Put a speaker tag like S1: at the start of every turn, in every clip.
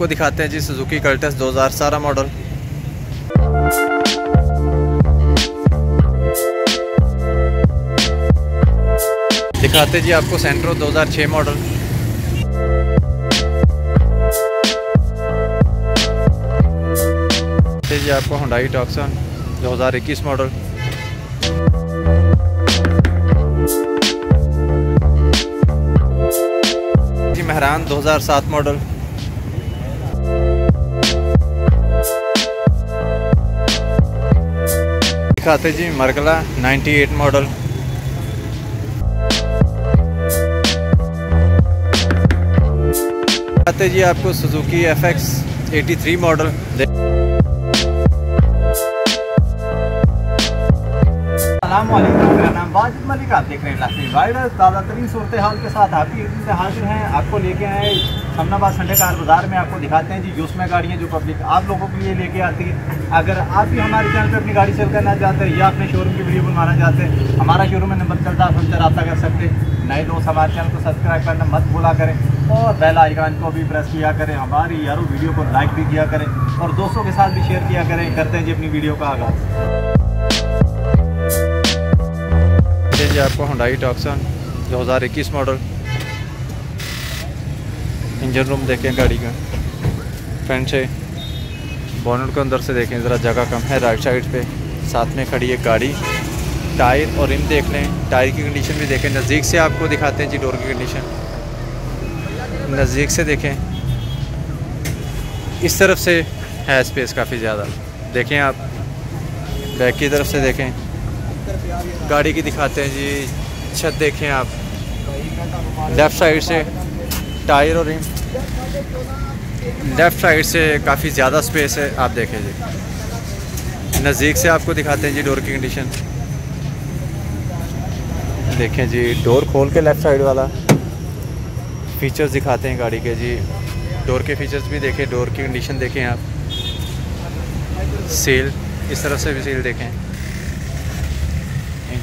S1: आपको दिखाते हैं जी सुजुकी कल्टस 2017 मॉडल दिखाते जी आपको सेंट्रो 2006 मॉडल जी आपको हुंडाई टॉक्सन 2021 मॉडल जी महरान 2007 मॉडल दिखाते जी मरकला 98 मॉडल। दिखाते जी आपको Suzuki F X eighty three model
S2: मेरा नाम वाजिद मलिक, आप देख रहे हैं लाफी वायरस ताज़ा तरीन सूरत हाल के साथ आपकी से हाजिर हैं। आपको लेके आए हमनाबाद संडे कार बाज़ार में आपको दिखाते हैं जी यूस गाड़ियाँ जो पब्लिक आप लोगों के लिए लेके आती है। अगर आप भी हमारे चैनल पर अपनी गाड़ी सेल करना चाहते हैं या अपने शोरूम की वीडियो बनवाना चाहते हैं, हमारा शोरूम में नंबर चलता है हमसे रब्ता कर सकते नए दोस्त हमारे चैनल को सब्सक्राइब करना मत भूला करें और बेल आइकन को भी प्रेस किया करें। हमारी यारो वीडियो को लाइक भी किया करें और दोस्तों के साथ भी शेयर किया करें। करते हैं जी अपनी वीडियो का आगाज़।
S1: जी आपको Hyundai Tucson 2021 model engine room देखें गाड़ी का। फ्रंट से। बोनट को अंदर से देखें, ज़रा जगह कम है राइट साइड पे। साथ में खड़ी है गाड़ी। टायर और रिम देख लें। टायर की कंडीशन भी देखें। नज़दीक से आपको दिखाते हैं जी डोर की कंडीशन नज़दीक से देखें। इस तरफ़ से है स्पेस काफ़ी ज़्यादा। देखें आप। बैक की तरफ़ से देखें। गाड़ी की दिखाते हैं जी। छत देखें आप। लेफ़्ट साइड से टायर और रिम। लेफ़्ट साइड से काफ़ी ज़्यादा स्पेस है, आप देखें जी। नज़दीक से आपको दिखाते हैं जी डोर की कंडीशन देखें जी डोर खोल के लेफ़्ट साइड वाला। फीचर्स दिखाते हैं गाड़ी के जी। डोर के फीचर्स भी देखें डोर की कंडीशन देखें आप। सील इस तरफ़ से भी सील देखें।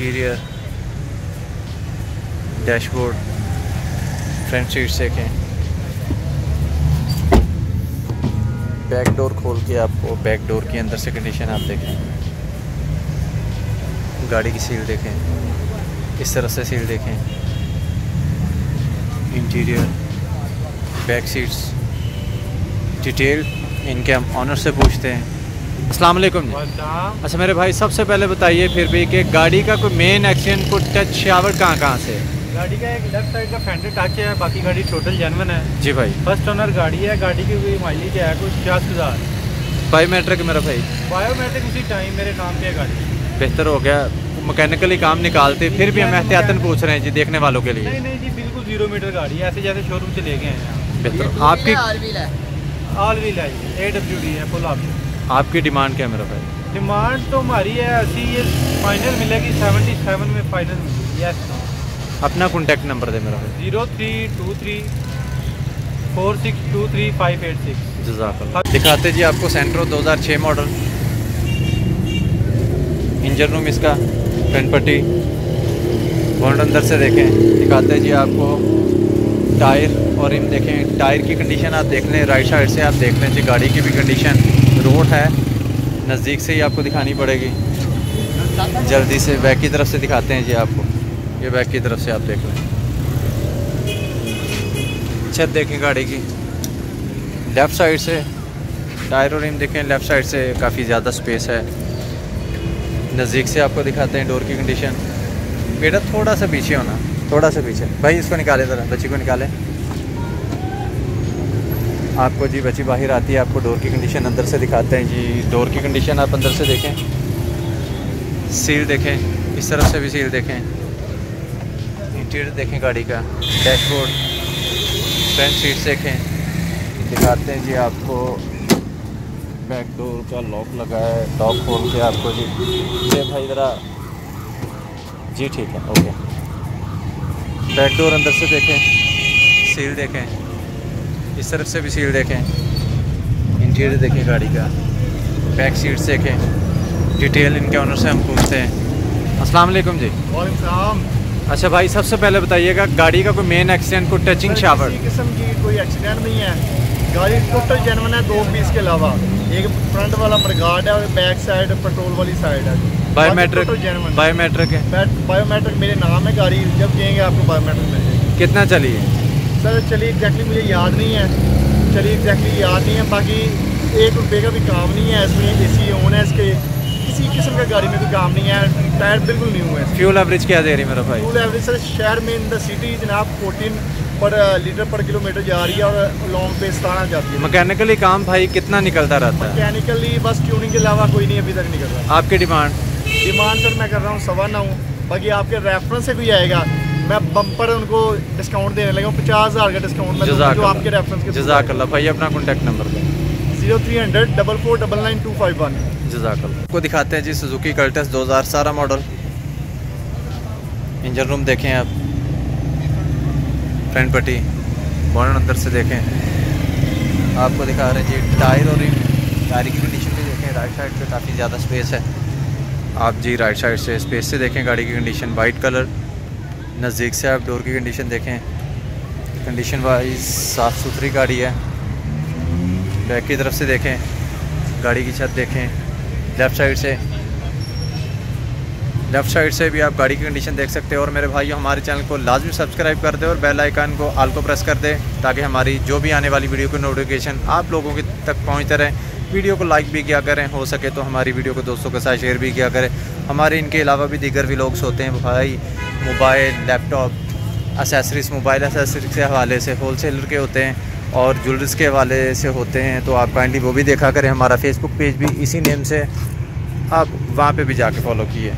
S1: इंटीरियर डैशबोर्ड फ्रंट सीट्स देखें बैक डोर खोल के आपको बैक डोर के अंदर से कंडीशन आप देखें। गाड़ी की सील देखें। इस तरह से सील देखें। इंटीरियर बैक सीट्स डिटेल इनके हम ऑनर से पूछते हैं। अस्सलाम वालेकुम अच्छा मेरे भाई सबसे पहले बताइए फिर भी कि गाड़ी का कोई मेन एक्सीडेंट को टच शावर कहाँ कहाँ से?
S2: गाड़ी का एक लेफ़्ट साइड का फेंडर टच है बाकी गाड़ी टोटल जेनवन है।
S1: जी भाई।
S2: फ़र्स्ट ओनर गाड़ी है गाड़ी की भी माइलेज है कुछ पचास हज़ार।
S1: बायोमेट्रिक मेरा भाई।
S2: बायोमेट्रिक उसी टाइम मेरे नाम पे है गाड़ी।
S1: बेहतर हो गया। मैकेनिकली काम निकालते फिर भी हम एहतियातन पूछ रहे हैं जी देखने वालों के लिए।
S2: नहीं नहीं जी बिल्कुल ज़ीरो मीटर गाड़ी है ऐसे जैसे शोरूम से ले गए हैं।
S1: बेहतर। आपकी
S2: ऑल व्हील है ए डब्ल्यू डी है फुल ऑप्शन
S1: आपकी डिमांड क्या है मेरा भाई?
S2: डिमांड तो हमारी है अस्सी ये फाइनल मिलेगी सेवेंटी सेवन में फाइनल यस
S1: अपना कॉन्टैक्ट नंबर दे मेरा भाई।
S2: Zero three two three four six two three five eight six
S1: जजाक दिखाते जी आपको सेंट्रो 2006 मॉडल इंजन रूम इसका फ्रंट पट्टी। बॉन्ड अंदर से देखें। दिखाते जी आपको टायर और रिम देखें टायर की कंडीशन आप देख लें राइट साइड से आप देख लें जी गाड़ी की भी कंडीशन रोड है, नज़दीक से ही आपको दिखानी पड़ेगी। जल्दी से बैक की तरफ़ से दिखाते हैं जी आपको। ये बैक की तरफ़ से आप देख लें। छत देखें गाड़ी की। लेफ़्ट साइड से, टायर और रिम देखें लेफ़्ट साइड से काफ़ी ज़्यादा स्पेस है। नज़दीक से आपको दिखाते हैं डोर की कंडीशन बेटा थोड़ा सा पीछे होना। थोड़ा सा पीछे। भाई इसको निकाले ज़रा, बच्ची को निकाले। आपको जी बची बाहर आती है, आपको डोर की कंडीशन अंदर से दिखाते हैं। जी डोर की कंडीशन आप अंदर से देखें। सील देखें, इस तरफ़ से भी सील देखें। इंटीरियर देखें गाड़ी का डैशबोर्ड फ्रंट सीट देखें। दिखाते हैं जी आपको। बैक डोर का लॉक लगा है लॉक खोल के आपको जी। भाई ज़रा जी ठीक है ओके बैक डोर अंदर से देखें सील देखें। इस तरफ़ से भी सील देखें। इंटीरियर देखें गाड़ी का। बैक सीट्स देखें। डिटेल इनके ऑनर से हम पूछते हैं। अस्सलाम वालेकुम जी। अच्छा भाई सबसे पहले बताइएगा गाड़ी का कोई मेन एक्सीडेंट कोई टचिंग शावर
S2: किस्म की कोई एक्सीडेंट नहीं है।
S3: गाड़ी टोटल जेनवन है दो पीस के अलावा। एक फ्रंट वाला मरगाड है और बैक साइड पेट्रोल वाली साइड है।
S1: बायोमेट्रिक बायोमेट्रिक है।
S3: बायोमेट्रिक मेरे नाम है गाड़ी जब कहेंगे आपको बायोमेट्रिक मिल जाएगी।
S1: कितना चली है
S3: सर चलिए एग्जैक्टली मुझे याद नहीं है। चलिए एग्जैक्टली याद नहीं है बाकी एक रुपये का भी काम नहीं है इसमें ए सी ऑन है इसके। किसी किस्म का गाड़ी में कोई काम नहीं है टायर बिल्कुल न्यू है।
S1: फ्यूल एवरेज क्या दे रही है मेरा भाई?
S3: फ्यूल एवरेज सर शहर में इन द सिटी जनाब 14 पर लीटर पर किलोमीटर जा रही है और लॉन्ग पे सतारह जाती है।
S1: मैकेनिकली काम भाई कितना निकलता रहता है?
S3: मैकेनिकली बस ट्यूनिंग के अलावा कोई नहीं अभी तक निकल रहा।
S1: आपकी डिमांड
S3: डिमांड सर मैं कर रहा हूँ सवा नौ। बाकी आपके रेफरेंस से कोई आएगा। बम्पर उनको डिस्काउंट देने लगा। पचास हज़ार का डिस्काउंट जो आपके रेफरेंस के
S1: जजाकल्ला भाई अपना कॉन्टैक्ट नंबर दें।
S3: Zero three hundred double four double nine two five one.
S1: जजाकल्ला। को दिखाते हैं जी Suzuki Cultus 2017 model engine room देखें आप। फ्रंट पट्टी। बॉनट अंदर से देखें। आपको दिखा रहे हैं जी टायर और गाड़ी की कंडीशन भी देखें राइट साइड पे काफ़ी ज़्यादा स्पेस है। आप जी राइट साइड से स्पेस से देखें गाड़ी की कंडीशन वाइट कलर नज़दीक से आप डोर की कंडीशन देखें। कंडीशन वाइज साफ़ सुथरी गाड़ी है। बैक की तरफ़ से देखें। गाड़ी की छत देखें। लेफ़्ट साइड से। लेफ़्ट साइड से भी आप गाड़ी की कंडीशन देख सकते हैं। और मेरे भाइयों, हमारे चैनल को लाजमी सब्सक्राइब कर दें और बेल आइकन को आल को प्रेस कर दें, ताकि हमारी जो भी आने वाली वीडियो की नोटिफिकेशन आप लोगों के तक पहुँचते रहें। वीडियो को लाइक भी किया करें, हो सके तो हमारी वीडियो को दोस्तों के साथ शेयर भी किया करें। हमारे इनके अलावा भी दीगर भी लोग होते हैं भाई mobile laptop accessories mobile accessories के हवाले से होल सेलर के होते हैं और ज्वेलरीज के हवाले से होते हैं। तो आप काइंडली वो भी देखा करें, हमारा फेसबुक पेज भी इसी नेम से आप वहाँ पे भी जाके फॉलो किए।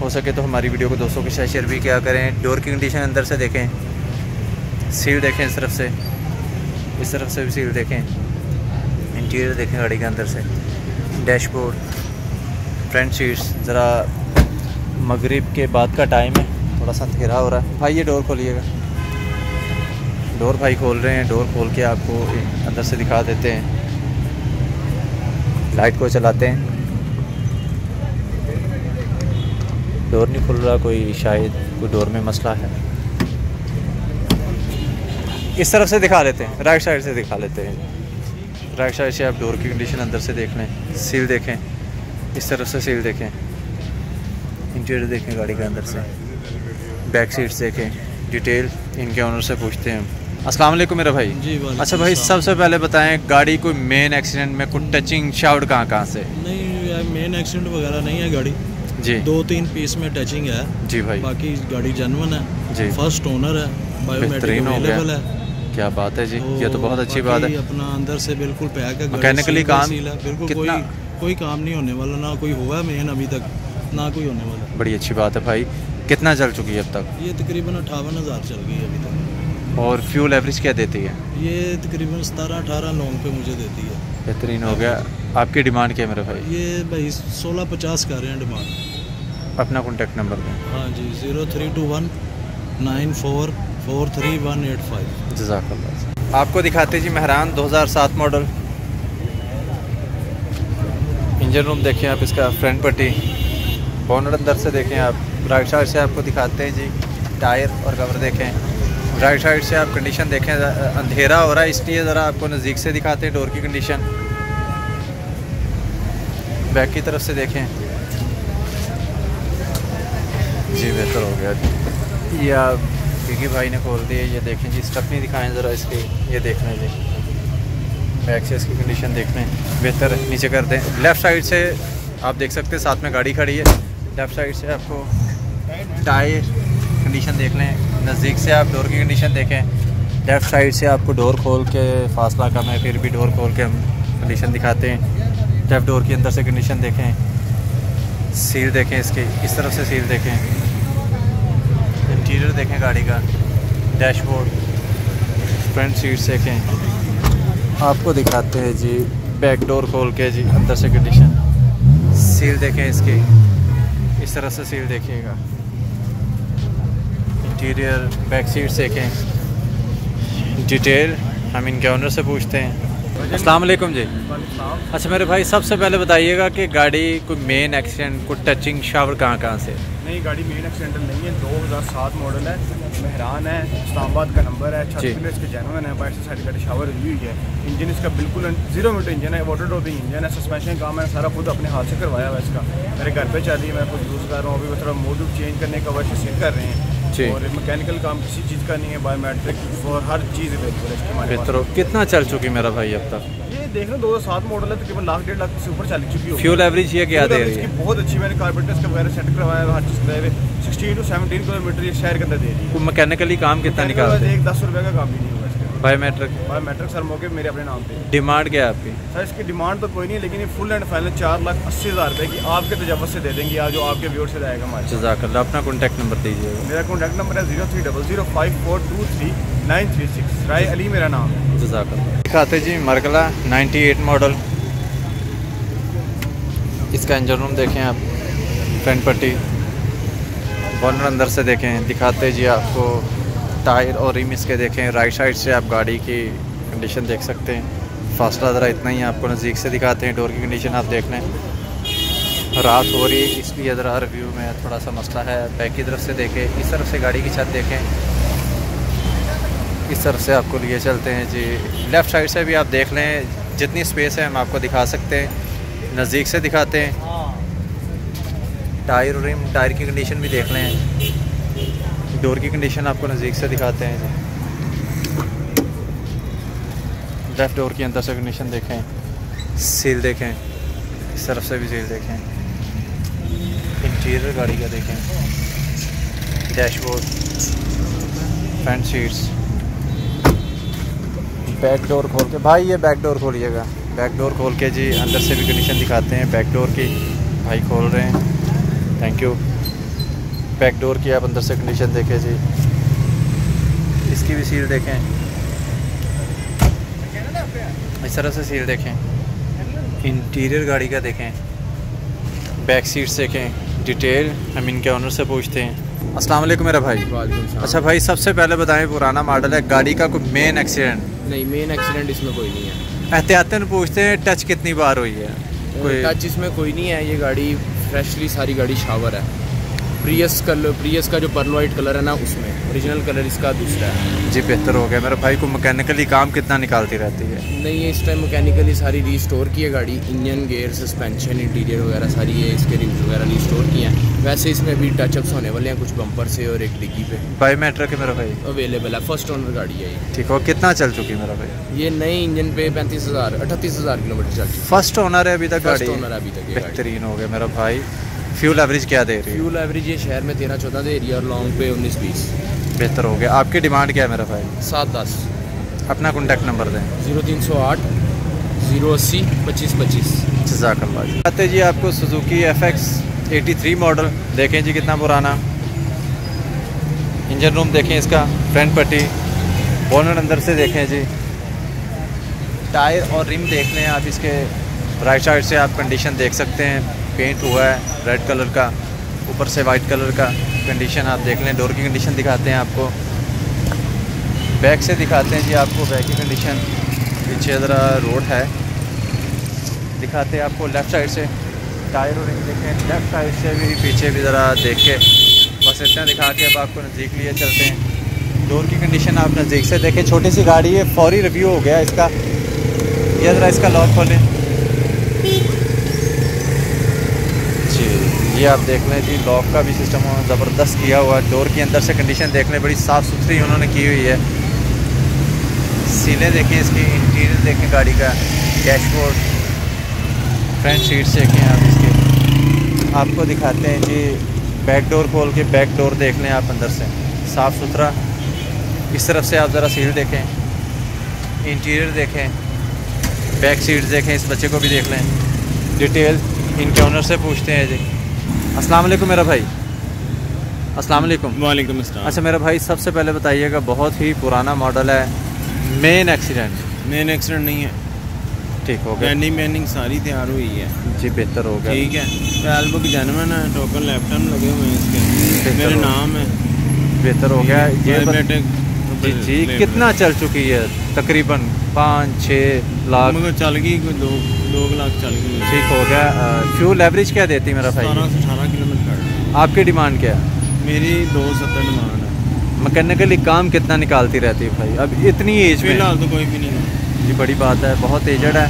S1: हो सके तो हमारी वीडियो को दोस्तों के साथ शेयर भी किया करें। डोर की कंडीशन अंदर से देखें सील देखें इस तरफ़ से, इस तरफ़ से भी सील देखें। इंटीरियर देखें गाड़ी के अंदर से। डैशबोर्ड फ्रंट सीट्स ज़रा मगरिब के बाद का टाइम है थोड़ा सा अंधेरा हो रहा है। भाई, ये डोर खोलिएगा। डोर भाई खोल रहे हैं डोर खोल के आपको अंदर से दिखा देते हैं। लाइट को चलाते हैं। डोर नहीं खुल रहा, कोई शायद कोई डोर में मसला है। इस तरफ़ से दिखा लेते हैं राइट साइड से दिखा लेते हैं। राइट साइड से आप डोर की कंडीशन अंदर से देख लें सील देखें इस तरफ़ से सील देखें इंटीरियर देखें गाड़ी के अंदर से बैक सीट्स देखें डिटेल इनके ऑनर से पूछते हैं हम। अस्सलाम वालेकुम मेरा भाई।
S4: जी
S1: अच्छा भाई सबसे पहले बताएँ गाड़ी कोई मेन एक्सीडेंट में कोई टचिंग शाउट कहाँ कहाँ से?
S4: नहीं मेन एक्सीडेंट वगैरह नहीं है गाड़ी।
S1: जी।
S4: दो तीन पीस में टचिंग है।
S1: जी भाई।
S4: बाकी गाड़ी जनवन है।
S1: जी।
S4: फ़र्स्ट ओनर है बायोमेट्रिक। अवेलेबल है।
S1: क्या बात है जी? ये तो बहुत अच्छी बात है।
S4: अपना अंदर से बिल्कुल पैक है बाय
S1: काम
S4: बिल्कुल कोई
S1: कितना?
S4: कोई काम नहीं होने वाला ना कोई हुआ है मेन अभी तक ना कोई होने वाला।
S1: बड़ी अच्छी बात है भाई। कितना चल चुकी है अब तक?
S4: ये तकरीबन अठावन हज़ार चल गई है अभी तक।
S1: और फ्यूल एवरेज क्या देती है?
S4: ये तकरीबन सतारह अठारह लॉन्ग पे मुझे देती है।
S1: बेहतरीन हो गया। आपकी डिमांड क्या है मेरे भाई?
S4: ये भाई सोलह पचास कर रहे हैं डिमांड।
S1: अपना कॉन्टैक्ट नंबर दें।
S4: हाँ जी zero three two one nine four four three one eight five
S1: जजाकल्ला आपको दिखाते जी मेहरान 2007 मॉडल इंजन रूम देखें आप इसका फ्रंट पट्टी बॉनर अंदर से देखें आप राइट साइड से आपको दिखाते हैं जी टायर और कवर देखें राइट साइड से आप कंडीशन देखें अंधेरा हो रहा है इसलिए ज़रा आपको नज़दीक से दिखाते हैं डोर की कंडीशन बैक की तरफ़ से देखें जी बेहतर हो गया जी ये आप भाई ने खोल दिए ये देखें जी स्टपनी दिखाएँ ज़रा इसकी, ये देख लें जी। बैक से इसकी कंडीशन देख लें, बेहतर नीचे कर दें। लेफ़्ट साइड से आप देख सकते हैं, साथ में गाड़ी खड़ी है। लेफ़्ट साइड से आपको टायर कंडीशन देख लें, नज़दीक से आप डोर की कंडीशन देखें। लेफ़्ट साइड से आपको डोर खोल के फासला कम है, फिर भी डोर खोल के हम कंडीशन दिखाते हैं। लेफ़्ट डोर के अंदर से कंडीशन देखें। सील देखें इसकी, इस तरफ़ से सील देखें। इंटीरियर देखें गाड़ी का डैशबोर्ड फ्रंट सीट्स देखें। आपको दिखाते हैं जी बैक डोर खोल के जी, अंदर से कंडीशन सील देखें इसकी। इस तरह से सील देखिएगा। इंटीरियर बैक सीट्स देखें। डिटेल हम इनके ऑनर से पूछते हैं। अस्सलाम वालेकुम जी। अच्छा मेरे भाई सबसे पहले बताइएगा कि गाड़ी कोई मेन एक्सीडेंट कोई टचिंग शावर कहाँ कहाँ से?
S5: नहीं गाड़ी मेन एक्सीडेंटल नहीं है। 2007 मॉडल है। मेहरान है इस्लामाबाद का नंबर है। छत
S1: जी।
S5: पिलर इसके जेनुअन है। बाइक से साइड गाड़ी शावर हुई हुई है। इंजन इसका बिल्कुल ज़ीरो मीटर इंजन है। वाटर ड्रॉपिंग इंजन है। सस्पेंशन काम है। सारा खुद अपने हाथ से करवाया हुआ है इसका। मेरे घर पर चल रही है। मैं खुद यूज़ कर रहा हूँ। अभी थोड़ा मोडल चेंज करने का वर्ष कर रहे हैं। और मैकेनिकल काम किसी चीज़ का नहीं है बायोमेट्रिक और हर चीज़ अवेलेबल है
S1: बेहतर कितना चल चुकी मेरा भाई अब तक?
S5: ये देख लो दो हज़ार सात मॉडल है तकरीबन लाख डेढ़ लाख से ऊपर चल चुकी है
S1: फ्यूल एवरेज ये क्या दे रही है?
S5: बहुत अच्छी मैंने कार्पेंटर्स का वगैरह सेट करवाया है हर चीज़ कराए सिक्सटीन टू सेवनटीन किलोमीटर ये शहर के अंदर दे रही है।
S1: मैकेनिकली काम कितना निकाल
S5: एक दस रुपये का काम भी नहीं होगा इसके
S1: बायोमेट्रिक
S5: सर मौके मेरे अपने नाम पे।
S1: डिमांड क्या है आपकी?
S5: सर इसकी डिमांड तो कोई नहीं लेकिन ये फुल एंड फाइनल चार लाख अस्सी हज़ार रुपये की आपके तजवत से दे देंगे आज जो आपके व्यूर से जाएगा हमारे।
S1: जजाकल्ला अपना कॉन्टैक्ट नंबर दीजिएगा
S5: मेरा कॉन्टैक्ट नंबर है zero three double zero five four two three nine three six Rai Ali मेरा नाम है।
S1: जजाकल्ला। दिखाते जी मरकला 98 मॉडल। इसका इंजन रूम देखें आप फ्रंट पट्टी। बॉनर अंदर से देखें दिखाते जी आपको। टायर और रिम इसके देखें। राइट साइड से आप गाड़ी की कंडीशन देख सकते हैं। फासला ज़रा इतना ही आपको नज़दीक से दिखाते हैं। डोर की कंडीशन आप देख लें। रात हो रही है, इसलिए ज़रा रिव्यू में थोड़ा सा मसला है। बैक की तरफ़ से देखें, इस तरफ़ से गाड़ी की छत देखें। इस तरफ़ से आपको लिए चलते हैं जी। लेफ़्ट साइड से भी आप देख लें, जितनी स्पेस है हम आपको दिखा सकते हैं। नज़दीक से दिखाते हैं। टायर रिम टायर की कंडीशन भी देख लें। डोर की कंडीशन आपको नज़दीक से दिखाते हैं जी। लेफ़्ट डोर की अंदर से कंडीशन देखें। सील देखें। इस तरफ़ से भी सील देखें। इंटीरियर गाड़ी का देखें। Dashboard front seats back door खोल के भाई ये बैक डोर खोलिएगा। बैक डोर खोल के जी, अंदर से भी कंडीशन दिखाते हैं। बैक डोर की। भाई खोल रहे हैं। थैंक यू बैक डोर की आप अंदर से कंडीशन देखें जी। इसकी भी सील देखें। इस तरह से सील देखें। इंटीरियर गाड़ी का देखें। बैक सीट्स देखें। डिटेल हम इनके ऑनर से पूछते हैं। अस्सलाम वालेकुम मेरा भाई। अच्छा भाई सबसे पहले बताएँ पुराना मॉडल है गाड़ी का कोई मेन एक्सीडेंट
S6: नहीं मेन एक्सीडेंट इसमें कोई नहीं है।
S1: एहतियातन पूछते हैं टच कितनी बार हुई है? कोई
S6: टच इसमें कोई नहीं है ये गाड़ी फ्रेशली सारी गाड़ी शावर है। प्रियस कलर प्रियस का जो पर्ल वाइट कलर है ना उसमें। ओरिजिनल कलर इसका दूसरा है।
S1: जी बेहतर हो गया। मेरा भाई को मैकेनिकली काम कितना निकालती रहती है?
S6: नहीं ये इस टाइम मैकेनिकली सारी रीस्टोर की है गाड़ी। इंजन गेयर सस्पेंशन इंटीरियर वगैरह सारी ये इसके रिंग्स वगैरह रीस्टोर की हैं। वैसे इसमें भी टचअप्स होने वाले हैं कुछ बम्पर से और एक डिग्गी पे।
S1: बायोमेट्रिक है मेरा भाई।
S6: अवेलेबल है फ़र्स्ट ओनर गाड़ी है ये।
S1: ठीक हो कितना चल चुकी है मेरा भाई?
S6: ये नए इंजन पे पैंतीस हज़ार अठतीस हज़ार किलोमीटर चल चुकी
S1: फ़र्स्ट ओनर है अभी तक
S6: फ़र्स्ट
S1: गाड़ी।
S6: ओनर अभी तक
S1: बेहतरीन हो गया मेरा भाई। फ्यूल एवरेज क्या दे रही है?
S6: फ्यूल एवरेज ये शहर में तेरह चौदह दे रही है और लॉन्ग पे उन्नीस बीस।
S1: बेहतर हो गया। आपकी डिमांड क्या है मेरा भाई?
S6: सात दस।
S1: अपना कॉन्टैक्ट नंबर दें।
S6: ज़ीरो तीन सौ आठ ज़ीरो अस्सी पच्चीस पच्चीस।
S1: जजाकल्ला जी। आते जी आपको Suzuki F X AT three model देखें जी कितना पुराना। इंजन रूम देखें इसका फ्रंट पट्टी। बोनट अंदर से देखें जी। टायर और रिम देख लें आप इसके। राइट साइड से आप कंडीशन देख सकते हैं। पेंट हुआ है रेड कलर का, ऊपर से वाइट कलर का कंडीशन आप देख लें। डोर की कंडीशन दिखाते हैं आपको। बैक से दिखाते हैं जी आपको बैक की कंडीशन पीछे ज़रा रोड है। दिखाते हैं आपको लेफ़्ट साइड से। टायर और देखें। लेफ़्ट साइड से भी, पीछे भी ज़रा देख के। बस इतना दिखा के अब आपको नज़दीक लिए चलते हैं। डोर की कंडीशन आप नज़दीक से देखें। छोटी सी गाड़ी है, फौरी रिव्यू हो गया इसका। ये ज़रा इसका लॉक खोलें जी ये आप देख लें जी लॉक का भी सिस्टम ज़बरदस्त किया हुआ है। डोर के अंदर से कंडीशन देख लें, बड़ी साफ़ सुथरी उन्होंने की हुई है। सीलें देखें, इसकी इंटीरियर देखें, गाड़ी का डैशबोर्ड फ्रंट सीट्स देखें आप इसके। आपको दिखाते हैं जी बैक डोर खोल के बैक डोर देख लें आप अंदर से। साफ़ सुथरा। इस तरफ़ से आप ज़रा सील देखें। इंटीरियर देखें। बैक सीट्स देखें, इस बच्चे को भी देख लें। डिटेल इनके ऑनर से पूछते हैं जी। अस्सलाम वालेकुम मेरा भाई। अस्सलाम वालेकुम।
S7: वालेकुम अस्सलाम।
S1: अच्छा मेरा भाई सबसे पहले बताइएगा बहुत ही पुराना मॉडल है मेन एक्सीडेंट
S7: मेन एक्सीडेंट नहीं है।
S1: ठीक हो गया।
S7: मैनिंग मैनिंग सारी तैयार हुई है।
S1: जी बेहतर हो गया।
S7: ठीक है। ट्रायल बुक जनमन है टोकन लैपटॉप लगे हुए हैं इसके। मेरे नाम है।
S1: बेहतर हो गया। ये जी जी कितना चल चुकी है? तकरीबन पाँच छः लाख।
S7: मगर चल गई कोई दो दो लाख चल गई।
S1: ठीक हो गया। फ्यूल एवरेज क्या देती मेरा
S7: सतारह
S1: भाई
S7: से अठारह किलोमीटर
S1: आपकी डिमांड क्या है?
S7: मेरी दो सत्तर डिमांड है।
S1: मैकेनिकली काम कितना निकालती रहती है भाई? अब इतनी एज में।
S7: फ़िलहाल तो कोई भी नहीं है।
S1: जी बड़ी बात है बहुत एजड है।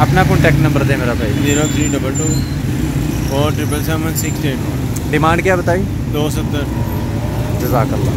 S1: अपना कॉन्टैक्ट नंबर दे मेरा भाई।
S7: Zero three double two four triple seven six eight
S1: demand क्या बताई?
S7: दो सत्तर।
S1: जजाकल्ला